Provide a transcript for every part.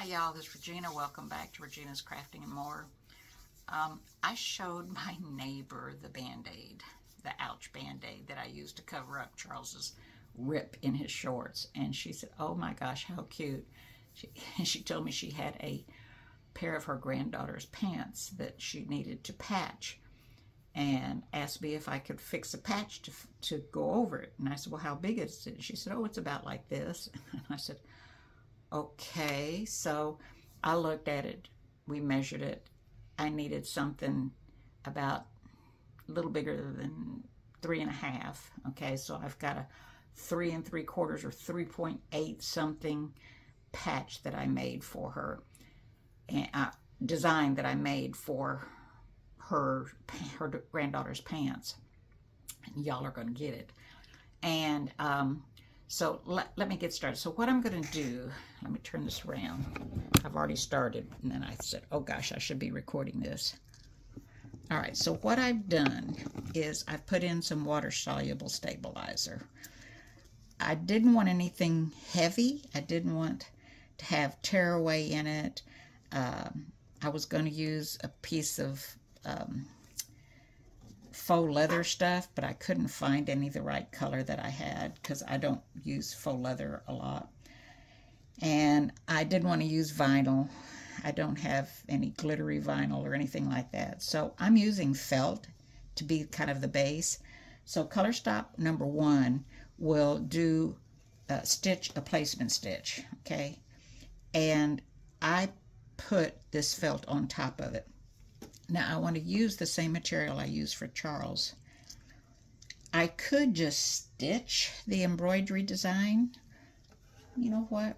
Hi y'all, this is Regina. Welcome back to Regina's Crafting and More. Um, I showed my neighbor the Band-Aid, the Ouch Band-Aid that I used to cover up Charles's rip in his shorts. And she said, oh my gosh, how cute. She, she told me she had a pair of her granddaughter's pants that she needed to patch and asked me if I could fix a patch to, to go over it. And I said, well, how big is it? She said, oh, it's about like this. And I said, okay. So I looked at it. We measured it. I needed something about a little bigger than three and a half. Okay, so I've got a three and three quarters or 3.8 something patch that I made for her. And uh, design that I made for her her granddaughter's pants. Y'all are to get it. And um, so let, let me get started. So what I'm going to do, let me turn this around. I've already started, and then I said, oh gosh, I should be recording this. All right, so what I've done is I've put in some water-soluble stabilizer. I didn't want anything heavy. I didn't want to have tearaway in it. Um, I was going to use a piece of um, faux leather stuff, but I couldn't find any the right color that I had because I don't use faux leather a lot. And I didn't want to use vinyl. I don't have any glittery vinyl or anything like that. So I'm using felt to be kind of the base. So color stop number one will do a stitch, a placement stitch, okay? And I put this felt on top of it. Now I want to use the same material I used for Charles. I could just stitch the embroidery design. You know what?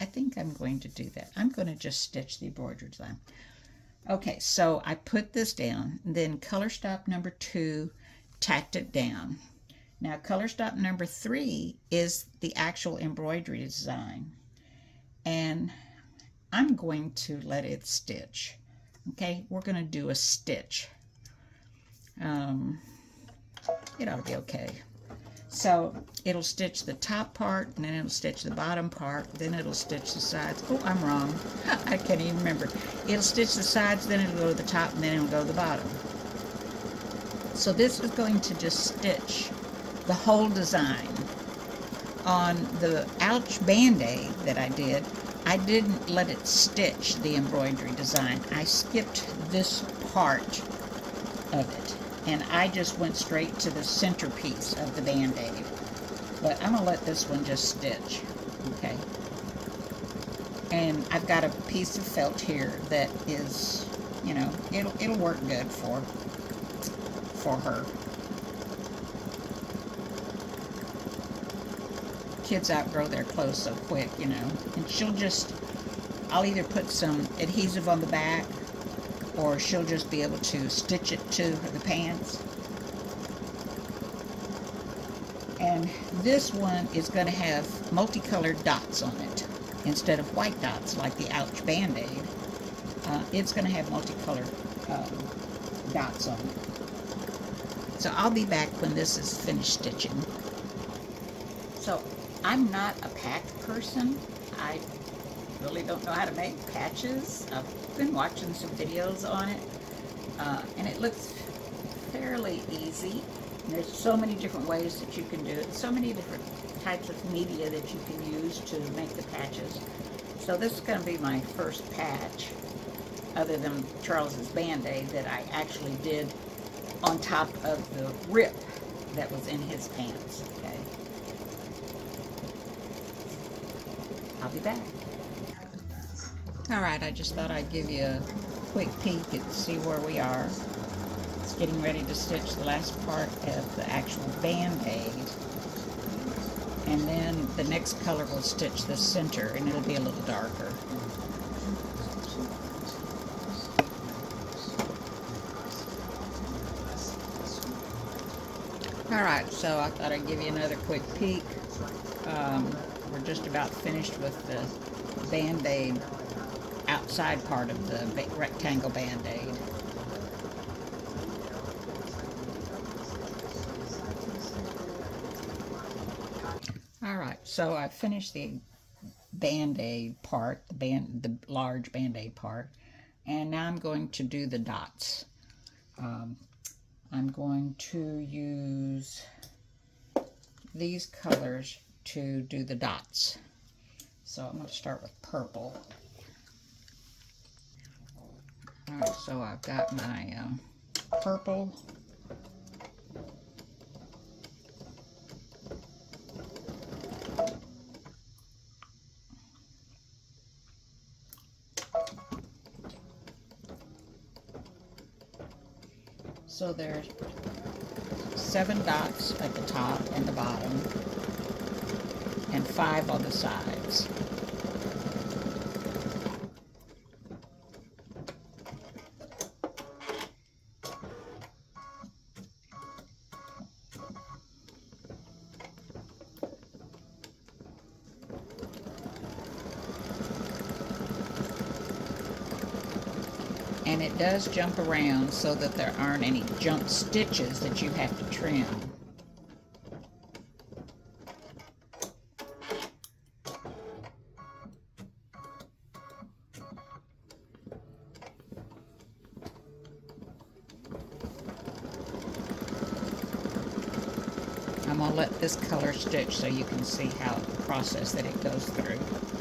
I think I'm going to do that. I'm going to just stitch the embroidery design. Okay, so I put this down, then color stop number two, tacked it down. Now color stop number three is the actual embroidery design. And I'm going to let it stitch. Okay, we're going to do a stitch. Um, it ought to be okay. So it'll stitch the top part, and then it'll stitch the bottom part, then it'll stitch the sides. Oh, I'm wrong. I can't even remember. It'll stitch the sides, then it'll go to the top, and then it'll go to the bottom. So this is going to just stitch the whole design. On the Ouch Band-Aid that I did, I didn't let it stitch the embroidery design. I skipped this part of it. And I just went straight to the centerpiece of the Band-Aid. But I'm to let this one just stitch. Okay. And I've got a piece of felt here that is, you know, it'll, it'll work good for, for her. Kids outgrow their clothes so quick, you know. And she'll just, I'll either put some adhesive on the back or she'll just be able to stitch it to the pants. And this one is going to have multicolored dots on it instead of white dots like the Ouch Band-Aid. Uh, it's going to have multicolored um, dots on it. So I'll be back when this is finished stitching. So I'm not a pack person. I really don't know how to make patches. I've been watching some videos on it, uh, and it looks fairly easy. And there's so many different ways that you can do it, so many different types of media that you can use to make the patches. So this is going to be my first patch, other than Charles's Band-Aid that I actually did on top of the rip that was in his pants. I'll be back. All right, I just thought I'd give you a quick peek and see where we are. It's getting ready to stitch the last part of the actual band-aid. And then the next color will stitch the center, and it'll be a little darker. All right, so I thought I'd give you another quick peek. Um, we're just about finished with the Band-Aid outside part of the rectangle Band-Aid. All right, so I finished the band-aid part, the band, the large band-aid part. And now I'm going to do the dots. Um, I'm going to use these colors to do the dots. So I'm going to start with purple. All right, so I've got my um, purple. So there's seven dots at the top and the bottom and five on the sides. and it does jump around so that there aren't any jump stitches that you have to trim. This color stitch so you can see how the process that it goes through.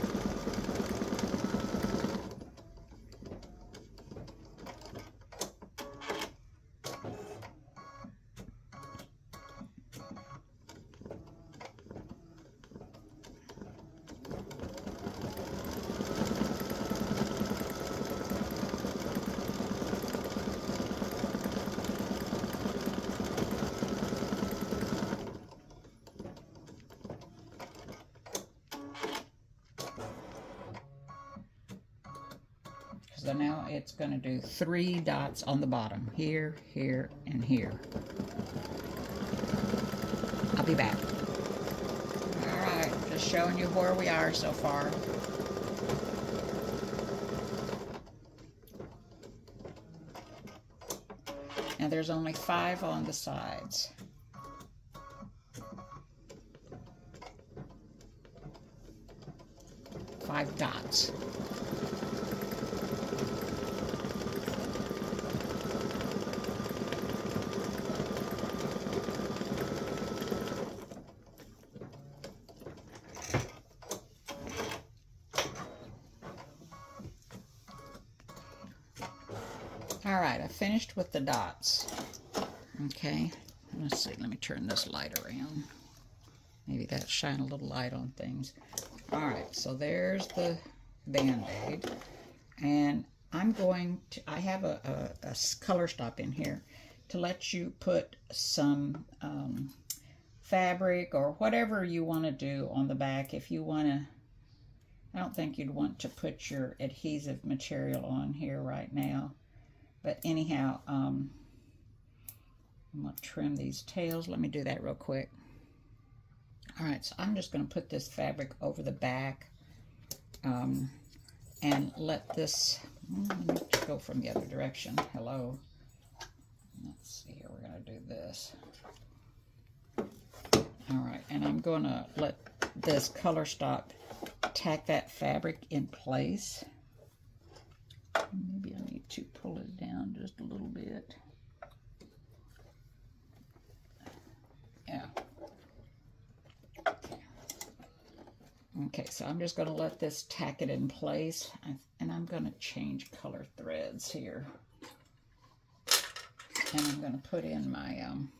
So now it's going to do three dots on the bottom. Here, here, and here. I'll be back. Alright, just showing you where we are so far. And there's only five on the sides. Five dots. All right, I finished with the dots. Okay, let's see, let me turn this light around. Maybe that shine a little light on things. All right, so there's the Band-Aid. And I'm going to, I have a, a, a, color stop in here to let you put some um, fabric or whatever you want to do on the back. If you want to, I don't think you'd want to put your adhesive material on here right now. But anyhow, um, I'm going to trim these tails. Let me do that real quick. All right, so I'm just going to put this fabric over the back um, and let this, hmm, let go from the other direction. Hello. Let's see here, we're going to do this. All right, and I'm going to let this color stop tack that fabric in place. Maybe I need to pull it down just a little bit. Yeah. Okay, so I'm just going to let this tack it in place, and I'm going to change color threads here. And I'm going to put in my um,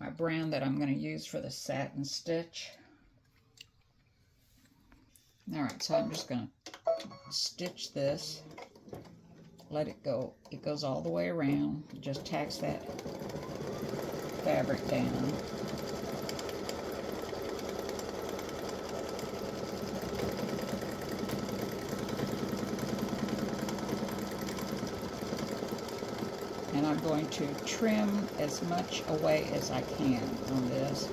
my brown that I'm going to use for the satin stitch. All right, so I'm just going to stitch this, let it go. It goes all the way around. Just tacks that fabric down. And I'm going to trim as much away as I can on this.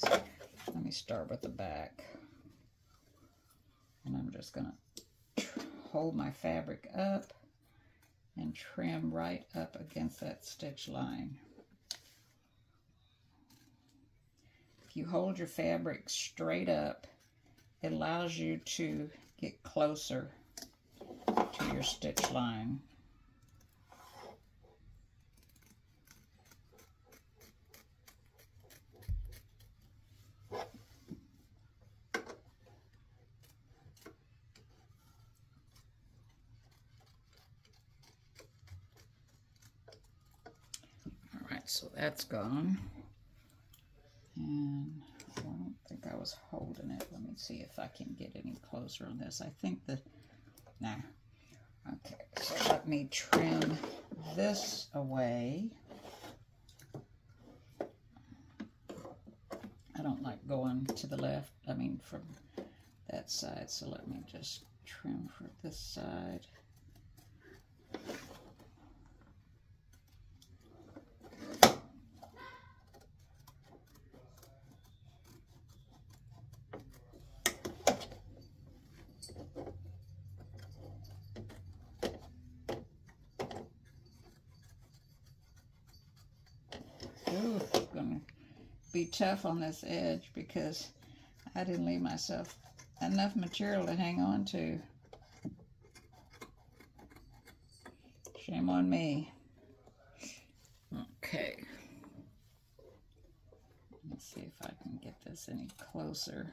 These? Let me start with the back. And I'm just going to hold my fabric up and trim right up against that stitch line. If you hold your fabric straight up, it allows you to get closer to your stitch line. All right, so that's gone. And I don't think I was holding it. Let me see if I can get any closer on this. I think the, nah. Okay, so let me trim this away. I don't like going to the left, I mean from that side, so let me just trim for this side. Ooh, gonna be tough on this edge because I didn't leave myself enough material to hang on to. Shame on me. Okay. Let's see if I can get this any closer.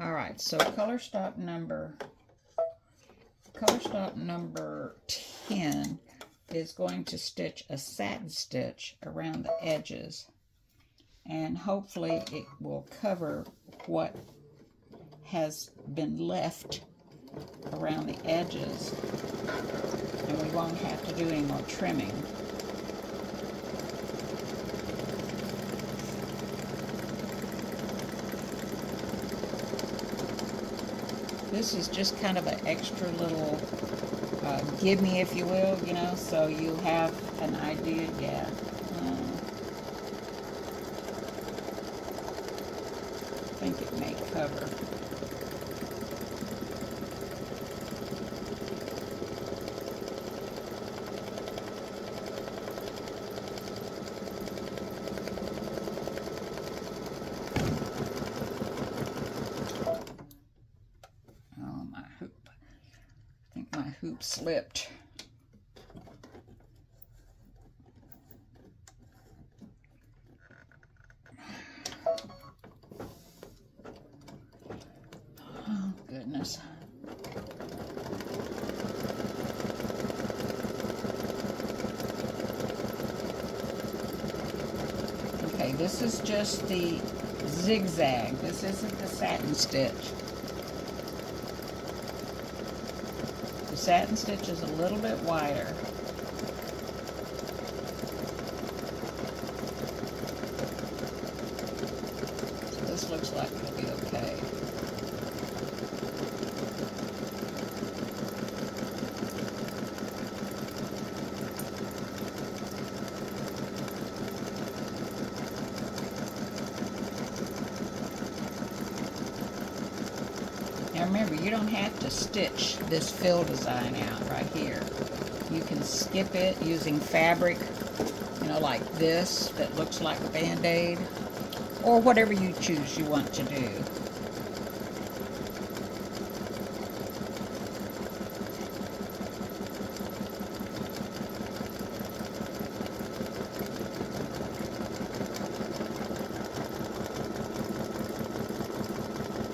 All right, so color stop number color stop number 10 is going to stitch a satin stitch around the edges and hopefully it will cover what has been left around the edges and we won't have to do any more trimming. This is just kind of an extra little uh, give me, if you will, you know, so you have an idea. Yeah. I think it may cover. Oh, my hoop. I think my hoop slipped. Oh, goodness. Okay, this is just the zigzag. This isn't the satin stitch. The satin stitch is a little bit wider. So this looks like it'll be okay. Now remember, you don't have to stitch this fill design out right here. You can skip it using fabric, you know, like this that looks like a band-aid, or whatever you choose you want to do.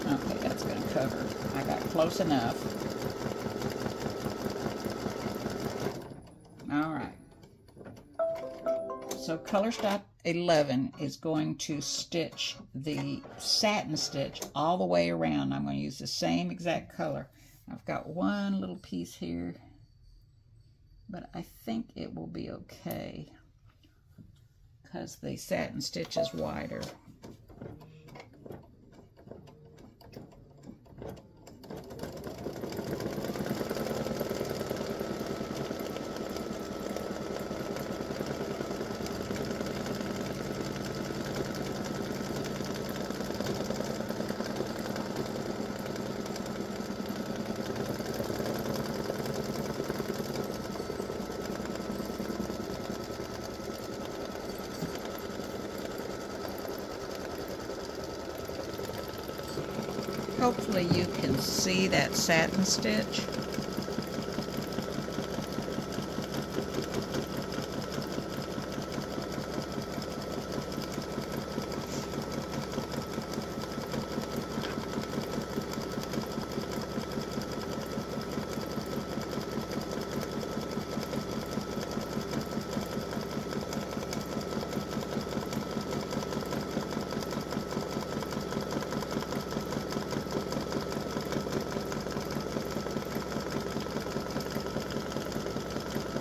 Okay, that's going to cover. I got close enough. All right. So color stop 11 is going to stitch the satin stitch all the way around. I'm going to use the same exact color. I've got one little piece here, but I think it will be okay because the satin stitch is wider. Hopefully you can see that satin stitch.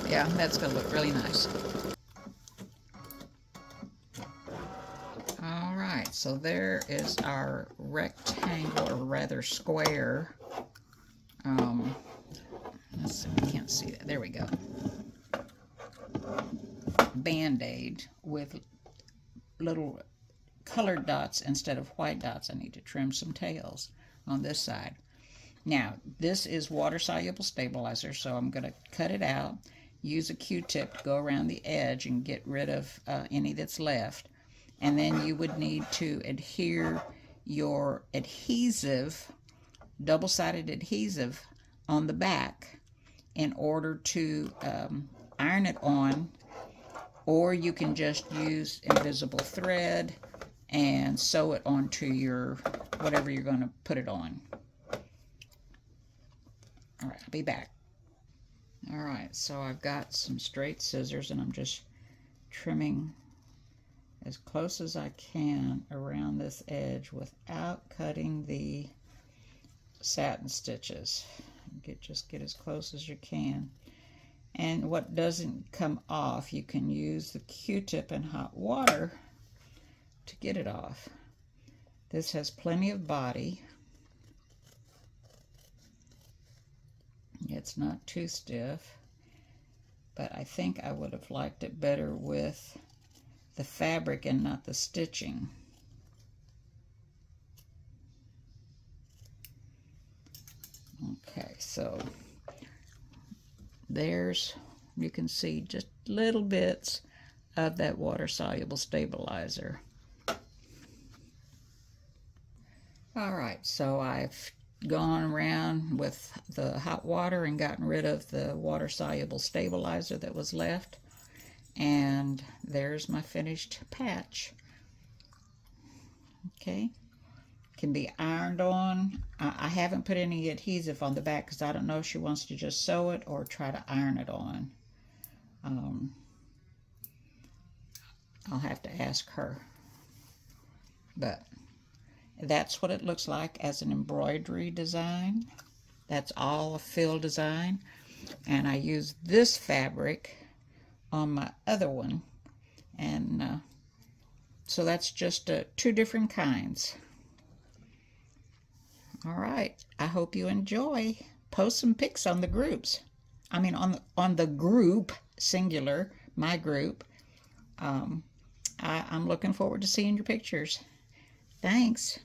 Yeah, that's going to look really nice. All right, so there is our rectangle, or rather square. Um, let's see, we can't see that. There we go. Band-Aid with little colored dots instead of white dots. I need to trim some tails on this side. Now, this is water-soluble stabilizer, so I'm going to cut it out use a Q-tip to go around the edge and get rid of uh, any that's left. And then you would need to adhere your adhesive, double-sided adhesive on the back in order to um, iron it on or you can just use invisible thread and sew it onto your whatever you're going to put it on. All right, I'll be back. All right, so I've got some straight scissors and I'm just trimming as close as I can around this edge without cutting the satin stitches. Get Just get as close as you can. And what doesn't come off, you can use the Q-tip and hot water to get it off. This has plenty of body. It's not too stiff, but I think I would have liked it better with the fabric and not the stitching. Okay, so there's, you can see just little bits of that water-soluble stabilizer. All right, so I've gone around with the hot water and gotten rid of the water-soluble stabilizer that was left. And there's my finished patch. Okay. Can be ironed on. I haven't put any adhesive on the back because I don't know if she wants to just sew it or try to iron it on. Um, I'll have to ask her. But that's what it looks like as an embroidery design. That's all a fill design. And I use this fabric on my other one. And uh, so that's just uh, two different kinds. All right. I hope you enjoy. Post some pics on the groups. I mean, on the, on the group, singular, my group. Um, I, I'm looking forward to seeing your pictures. Thanks.